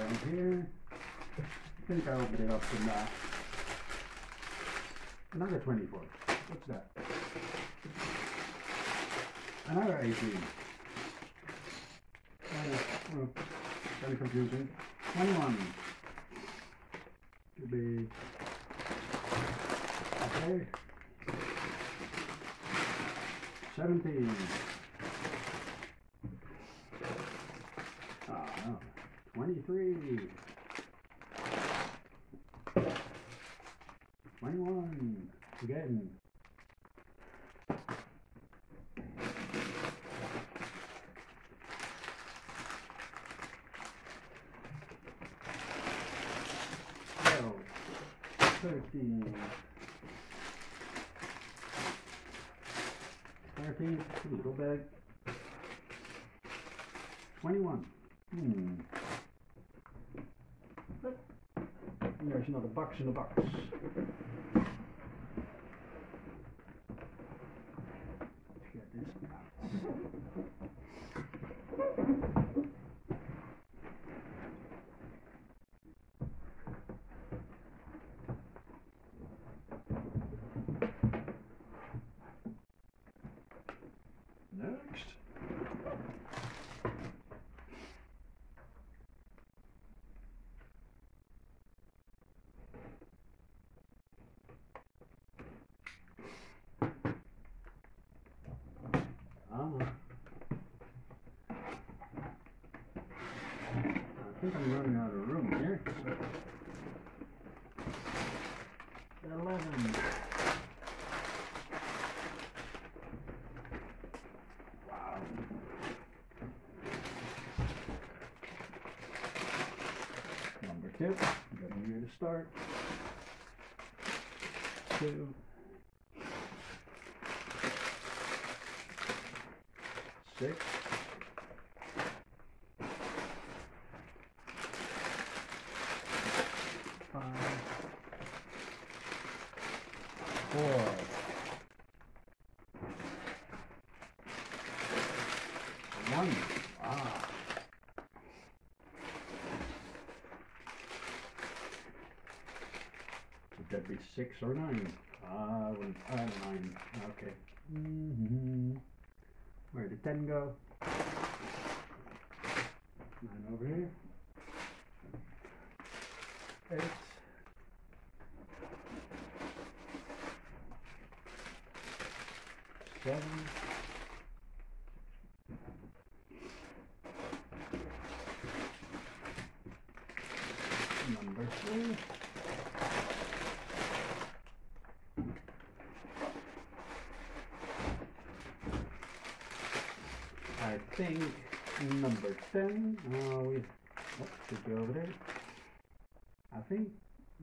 around here. I think I opened it up in that. Another 24. What's that? Another 18. Uh, of confusing. 21. Could be. Okay. 17. Ah, no. 23. 21. Again. Twelve. Thirteen. Thirteen. Little bag. Twenty-one. Hmm. But There's another box in the box. Let's get this out. Next. Ah. I think I'm running out of room here. Eleven. Wow. Number two, to start. Two. Six. Five. Four. One. Ah. Six or nine? Ah, I uh, nine. Okay. hmm Where did ten go? Nine over here. Eight. Seven. Number three. I think number 10, uh, we, oh, should be over there. I think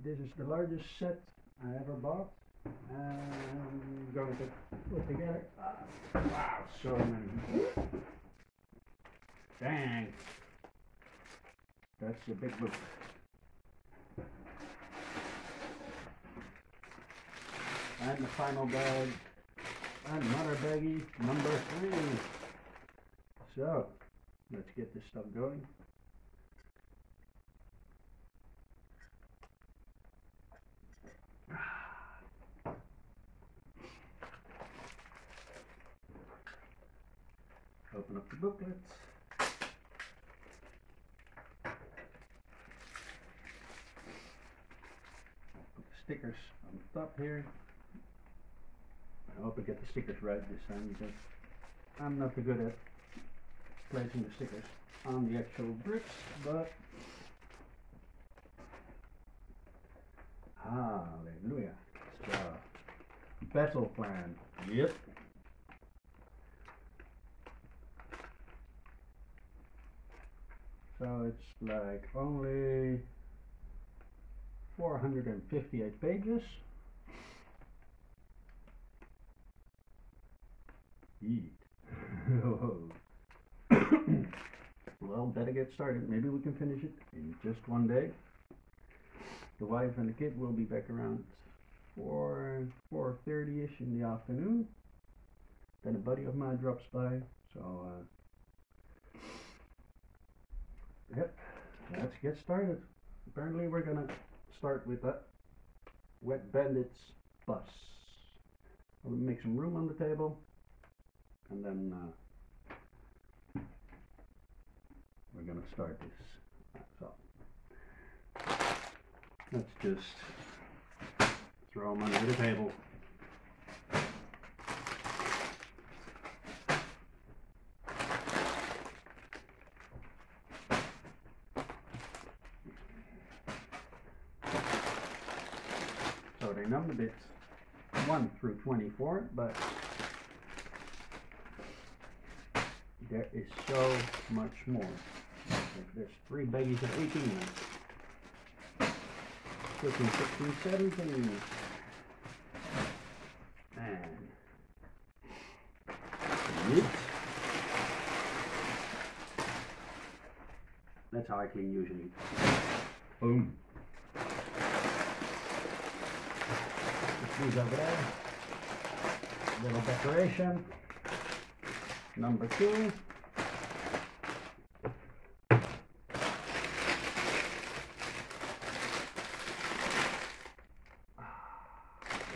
this is the largest set I ever bought. I'm going to put together. Uh, wow, so many. Dang. That's a big book. And the final bag. and Another baggie, number three. So, let's get this stuff going. The booklets. Put the stickers on the top here. I hope I get the stickers right this time because I'm not too good at placing the stickers on the actual bricks, but hallelujah. So, battle plan. Yep. So it's like only 458 pages. Eat. well, better get started. Maybe we can finish it in just one day. The wife and the kid will be back around four four thirty ish in the afternoon. Then a buddy of mine drops by. So uh, yep. let's get started. Apparently we're gonna start with that Wet Bandits bus. I'll make some room on the table and then uh, we're gonna start this. So let's just throw them under the table. So they number bits 1 through 24, but there is so much more. There's three babies of 18 now. 15, 16, 17. And. That's how I clean usually. Boom. These over there. Little decoration. Number two.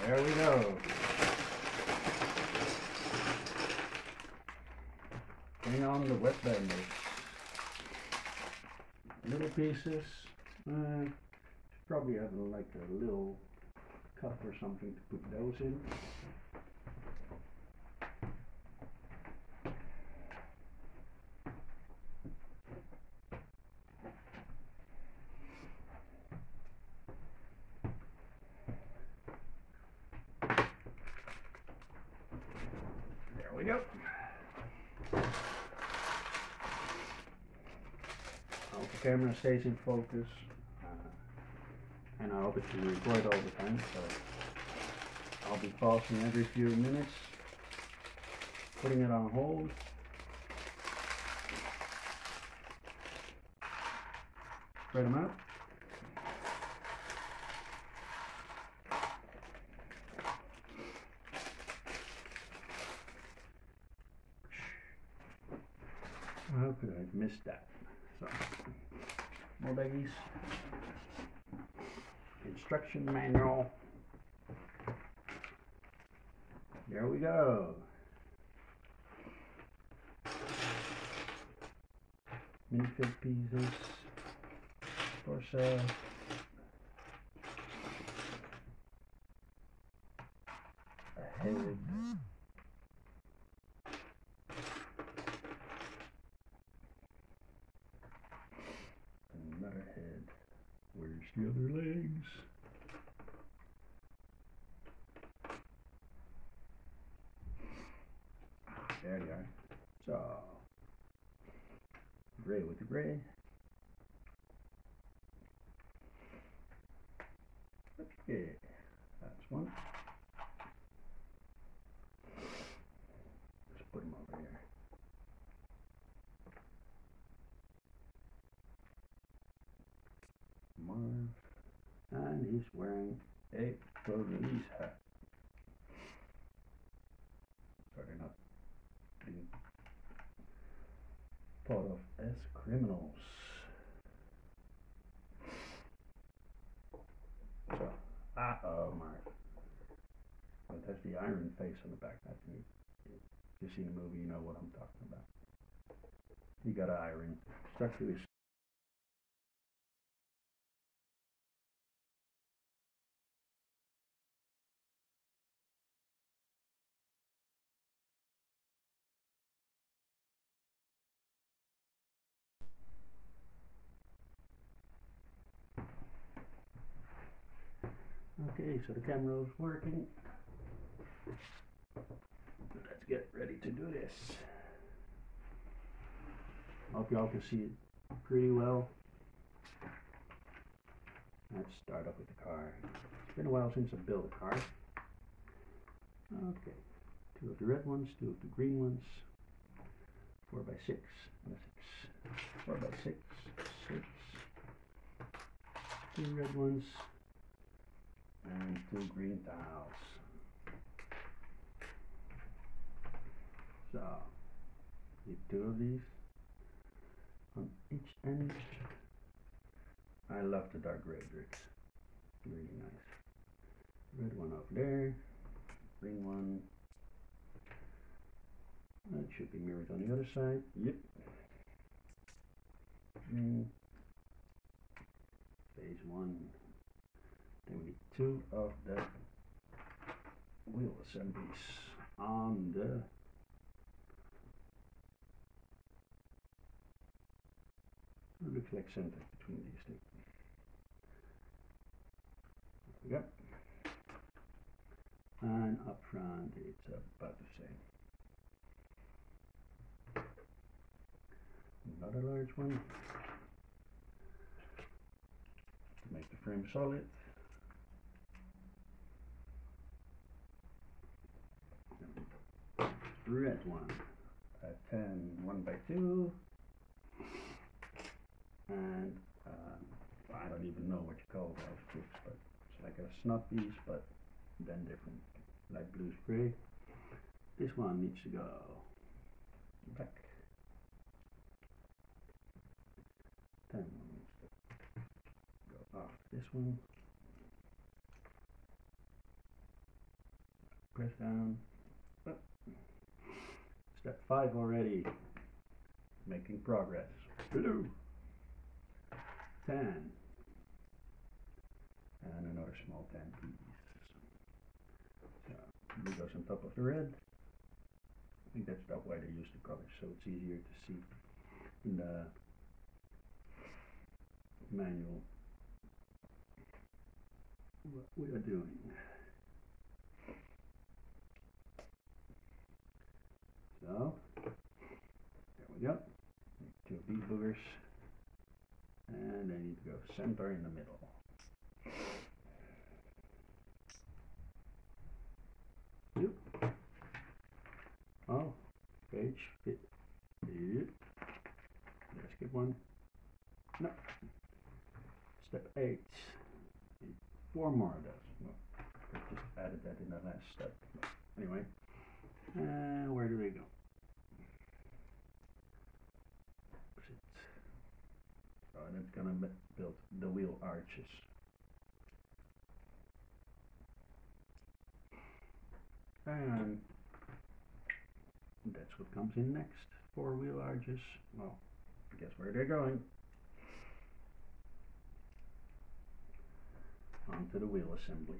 There we go. Bring on the wet bandits. Little pieces. Uh, probably have like a little cup or something to put those in. There we go. Hope the camera stays in focus. Hope record all the time, so I'll be pausing every few minutes, putting it on hold. Spread them out. Could I missed that? So, more baggies instruction manual. There we go. Minifig pieces sale. A head. Another head. Where's the other legs? There you are. So, gray with the gray. Okay, that's one. Just put him over here. Marv, and he's wearing a police hat. So they're not being of as criminals. So, ah, oh, Marv. But that's the iron face on the back. That's neat. If you've seen the movie, you know what I'm talking about. He got an iron stuck his So the camera is working. Let's get ready to do this. Hope y'all can see it pretty well. Let's start up with the car. It's been a while since I built a car. Okay, two of the red ones, two of the green ones. Four by six, six. Four by six, six. Two red ones, and two green tiles. So, need two of these on each end. I love the dark gray bricks. Really nice. Red one over there. Green one. That should be mirrored on the other side. Yep. Mm. Phase one. Two of the wheel assemblies on the reflex center between these two. Go. And up front it's about the same. Another large one. Make the frame solid. Red one. A 10 1 by 2 and um, I don't even know what you call those chips, but it's like a piece, but then different, like blue spray. This one needs to go back. Then one needs to go off this one. Press down. Step five already. Making progress. Hello. 10 and another small 10 piece. So blue goes on top of the red. I think that's about why they use the colors, so it's easier to see in the manual what we are doing. So, there we go. Two of boogers and they need to go center in the middle. Yep. Oh, page fit. Yep. Did I skip one? No. Step eight. Four more of those. Well, I just added that in the last step. Anyway, uh, where do we go? And it's gonna build the wheel arches. And that's what comes in next. Four wheel arches. Well, guess where they're going. Onto the wheel assembly.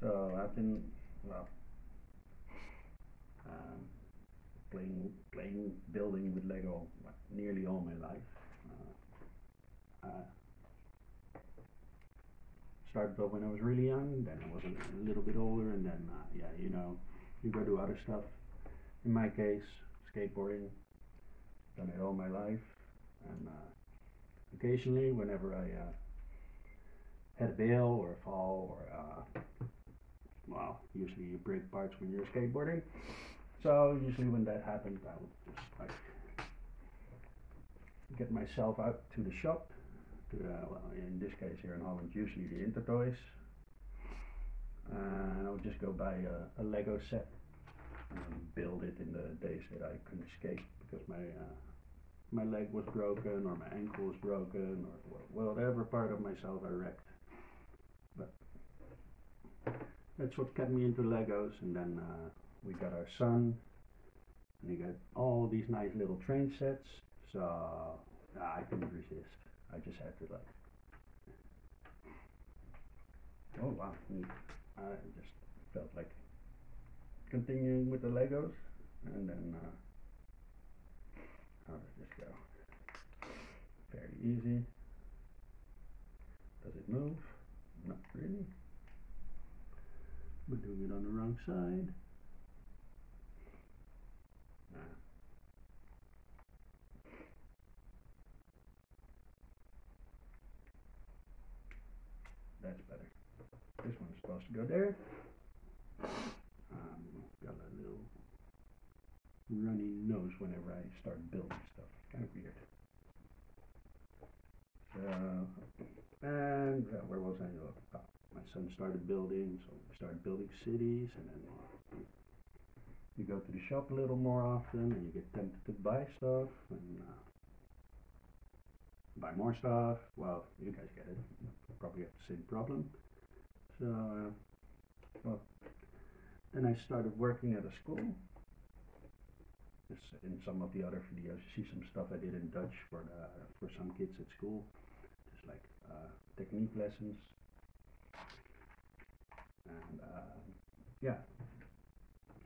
So I've been, well, um, playing playing building with Lego nearly all my life. Uh, uh, started when I was really young, then I was a little bit older, and then uh, yeah, you know, you go do other stuff. In my case, skateboarding. Done it all my life, and uh, occasionally, whenever I uh, had a bail or a fall or uh, well, usually you break parts when you're skateboarding. So usually when that happens, I would just like get myself out to the shop. To, uh, well, in this case here in Holland, usually the Intertoys. And I would just go buy a, a Lego set and build it in the days that I couldn't skate because my uh, my leg was broken or my ankle was broken or whatever part of myself I wrecked. But that's what kept me into Legos and then uh, we got our son, and he got all these nice little train sets. So uh, I couldn't resist. I just had to like. Oh wow! I just felt like continuing with the Legos, and then uh, how does this go? Very easy. Does it move? Not really. We're doing it on the wrong side. That's better. This one's supposed to go there. Um, got a little runny nose whenever I start building stuff. Kind of weird. So, and uh, where was I? Oh, my son started building, so we started building cities, and then you go to the shop a little more often and you get tempted to buy stuff and uh, buy more stuff. Well, you guys get it. Probably have the same problem. Uh, well, then I started working at a school. In some of the other videos, you see some stuff I did in Dutch for the for some kids at school, just like uh, technique lessons. And uh, yeah,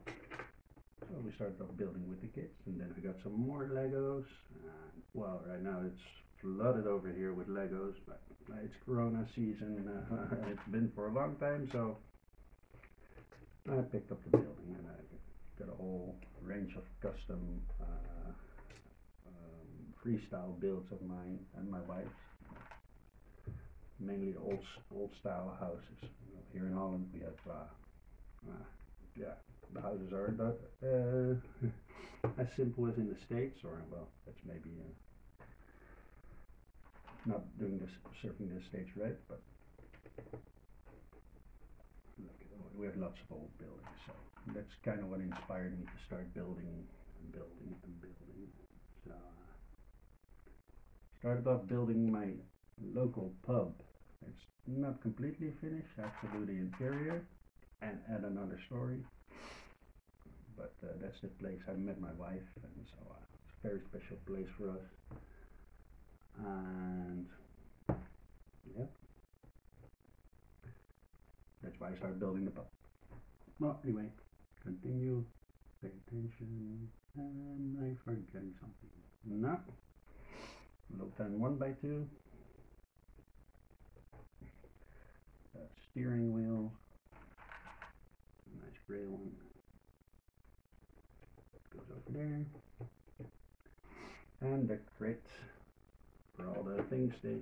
so we started off building with the kids, and then I got some more Legos. And well, right now it's flooded over here with Legos, but it's Corona season. Uh, it's been for a long time, so I picked up the building and I got a whole range of custom uh, um, freestyle builds of mine and my wife's. Mainly old old style houses. Here in Holland we have, uh, uh, yeah, the houses are not uh, as simple as in the States, or well, that's maybe uh, not doing this surfing the States right, but look, we have lots of old buildings, so that's kind of what inspired me to start building and building and building. So uh, started off building my local pub. It's not completely finished. I have to do the interior and add another story. But uh, that's the place I met my wife, and so uh, it's a very special place for us. And yeah, that's why I started building the pub. Well, anyway, continue, pay attention, and I'm forgetting something. No, look down one by two. That steering wheel, nice gray one goes over there. And the crate for all the things they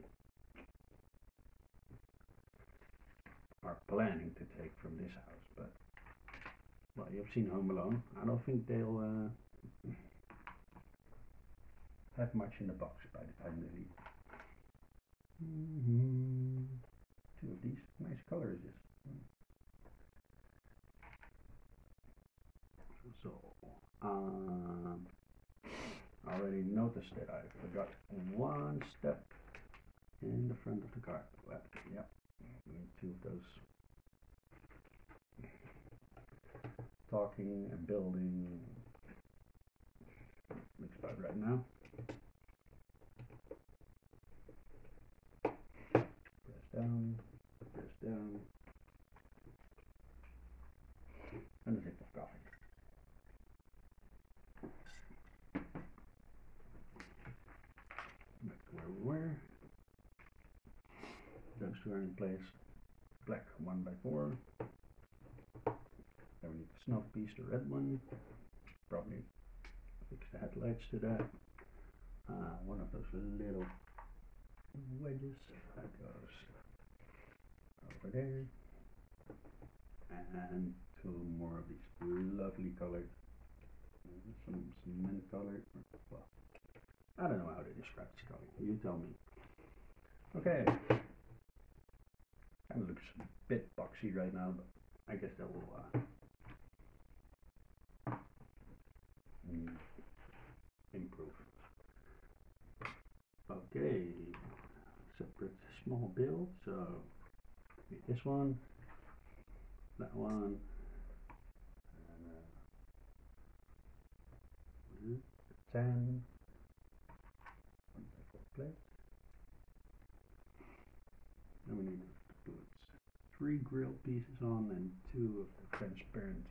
are planning to take from this house, but well, you've seen Home Alone. I don't think they'll uh, have much in the box by the time they leave. Mhm. Two of these. Nice color is this. So, um, already noticed it. I forgot one step in the front of the car. Well, yeah, two of those. Talking and building mixed out right now. Press down, press down. And a sip of coffee. Back to where we were. Those two are in place. Black one by four. Then we need the snuff piece, the red one. Probably fix the headlights to that. Uh, one of those little wedges that goes over there. And two more of these lovely colored, some cement colored, well, I don't know how to describe this color. You tell me. Okay. Kind of looks a bit boxy right now, but I guess that will. Uh, hmm. improve. Okay, separate small build. So this one, that one. And, uh, 10 three grilled pieces on and two of the transparent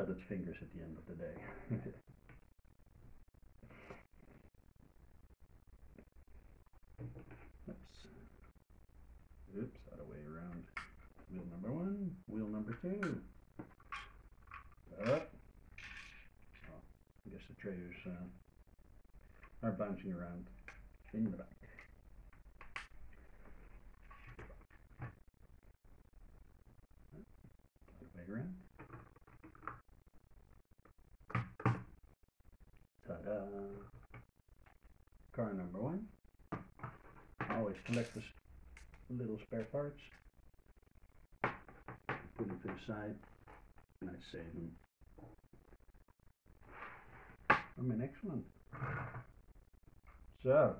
studded fingers at the end of the day. Oops. Oops, other way around. Wheel number one, wheel number two. Up. Oh, I guess the trailers uh, are bouncing around in the back. Other way around. Ta-da! Car number one. Always collect the little spare parts. Put them to the side and I save them. I next one. So,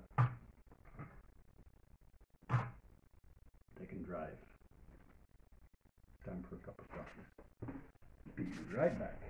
they can drive. Time for a cup of coffee. Be right back.